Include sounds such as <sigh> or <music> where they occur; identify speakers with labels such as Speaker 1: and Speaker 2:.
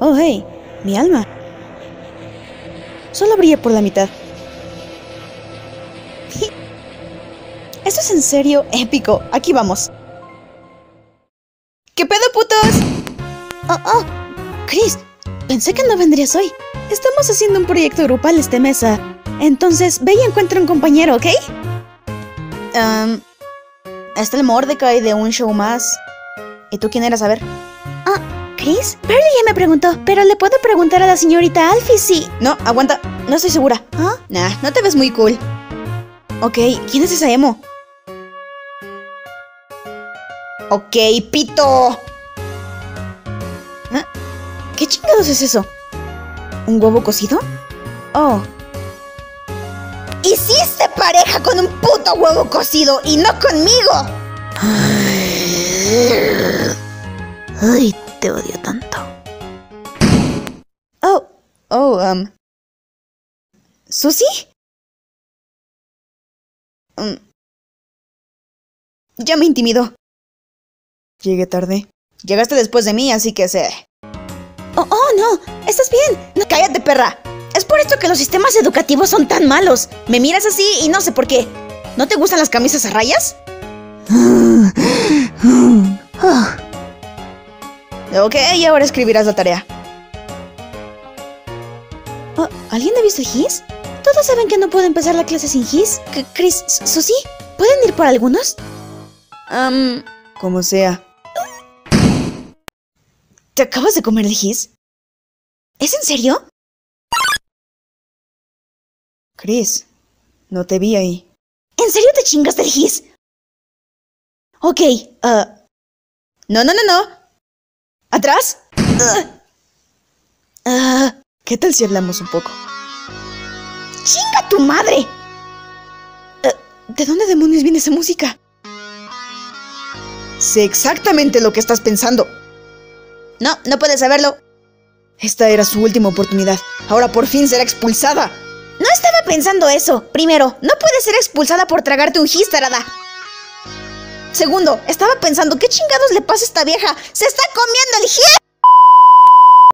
Speaker 1: Oh, hey, mi alma. Solo brilla por la mitad. <laughs> Esto es en serio épico. Aquí vamos. ¿Qué pedo, putos? Oh, oh. Chris, pensé que no vendrías hoy. Estamos haciendo un proyecto grupal este mesa. Entonces, ve y encuentra un compañero, ¿ok? Um, está el Mordecai de un show más. ¿Y tú quién eras? A ver.
Speaker 2: Ah, Chris. Barry ya me preguntó, pero le puedo preguntar a la señorita Alfie si...
Speaker 1: No, aguanta. No estoy segura.
Speaker 2: ¿Ah?
Speaker 1: Nah, no te ves muy cool. Ok, ¿quién es esa emo? Ok, pito. ¿Ah? ¿Qué chingados es eso? ¿Un huevo cocido? Oh.
Speaker 2: Hiciste pareja con un puto huevo cocido y no conmigo.
Speaker 1: Ay, oh, um. Um, ya me intimidó. Llegué tarde. Llegaste después de mí, así que sé.
Speaker 2: Oh, oh, no. ¿Estás bien?
Speaker 1: No, cállate, perra. Es por esto que los sistemas educativos son tan malos. Me miras así y no sé por qué. ¿No te gustan las camisas a rayas? ok, y ahora escribirás la tarea. ¿Alguien ha visto el GIS? Todos saben que no puedo empezar la clase sin GIS. Chris, Susi, ¿pueden ir por algunos? Um, como sea. ¿Te acabas de comer el GIS? ¿Es en serio? Chris, no te vi ahí.
Speaker 2: ¿En serio te chingaste el GIS?
Speaker 1: Ok, uh... No, no, no, no. ¿Atrás? Uh, uh, ¿Qué tal si hablamos un poco?
Speaker 2: ¡Chinga tu madre!
Speaker 1: Uh, ¿De dónde demonios viene esa música? Sé exactamente lo que estás pensando. No, no puedes saberlo. Esta era su última oportunidad. Ahora por fin será expulsada.
Speaker 2: No estaba pensando eso. Primero, no puedes ser expulsada por tragarte un gis, tarada.
Speaker 1: Segundo, estaba pensando, ¿qué chingados le pasa a esta vieja? ¡Se está comiendo el gis!